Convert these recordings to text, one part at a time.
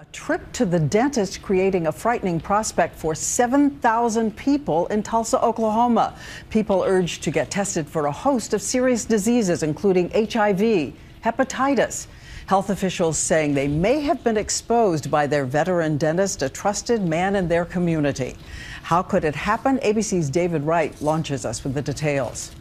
A trip to the dentist creating a frightening prospect for 7,000 people in Tulsa, Oklahoma. People urged to get tested for a host of serious diseases, including HIV, hepatitis. Health officials saying they may have been exposed by their veteran dentist, a trusted man in their community. How could it happen? ABC's David Wright launches us with the details.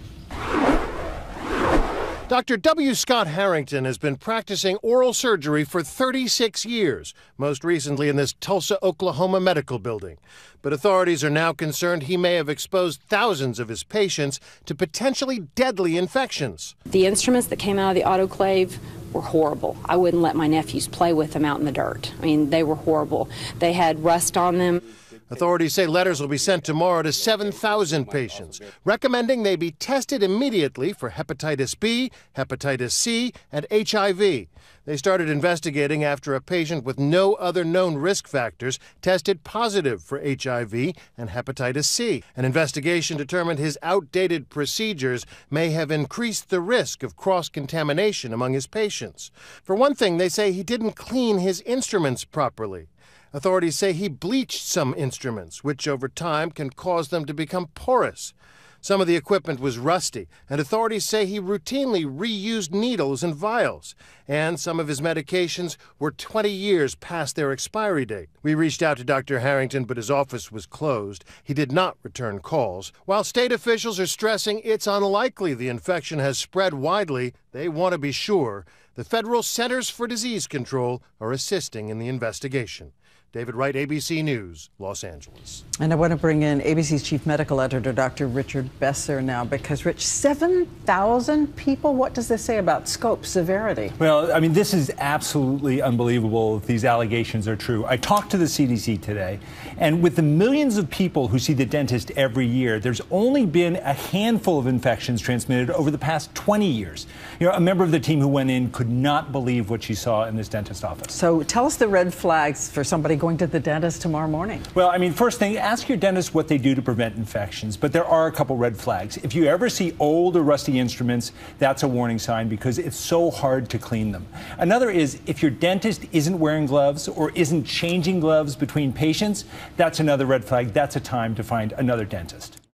Dr. W. Scott Harrington has been practicing oral surgery for 36 years, most recently in this Tulsa, Oklahoma medical building. But authorities are now concerned he may have exposed thousands of his patients to potentially deadly infections. The instruments that came out of the autoclave were horrible. I wouldn't let my nephews play with them out in the dirt. I mean, they were horrible. They had rust on them. Authorities say letters will be sent tomorrow to 7,000 patients, recommending they be tested immediately for hepatitis B, hepatitis C, and HIV. They started investigating after a patient with no other known risk factors tested positive for HIV and hepatitis C. An investigation determined his outdated procedures may have increased the risk of cross contamination among his patients. For one thing, they say he didn't clean his instruments properly. Authorities say he bleached some instruments, which over time can cause them to become porous. Some of the equipment was rusty, and authorities say he routinely reused needles and vials. And some of his medications were 20 years past their expiry date. We reached out to Dr. Harrington, but his office was closed. He did not return calls. While state officials are stressing it's unlikely the infection has spread widely, they want to be sure. The Federal Centers for Disease Control are assisting in the investigation. David Wright, ABC News, Los Angeles. And I want to bring in ABC's chief medical editor, Dr. Richard Besser, now, because, Rich, 7,000 people? What does this say about scope, severity? Well, I mean, this is absolutely unbelievable if these allegations are true. I talked to the CDC today, and with the millions of people who see the dentist every year, there's only been a handful of infections transmitted over the past 20 years. You know, a member of the team who went in could not believe what she saw in this dentist office. So tell us the red flags for somebody going to the dentist tomorrow morning? Well, I mean, first thing, ask your dentist what they do to prevent infections, but there are a couple red flags. If you ever see old or rusty instruments, that's a warning sign because it's so hard to clean them. Another is if your dentist isn't wearing gloves or isn't changing gloves between patients, that's another red flag. That's a time to find another dentist.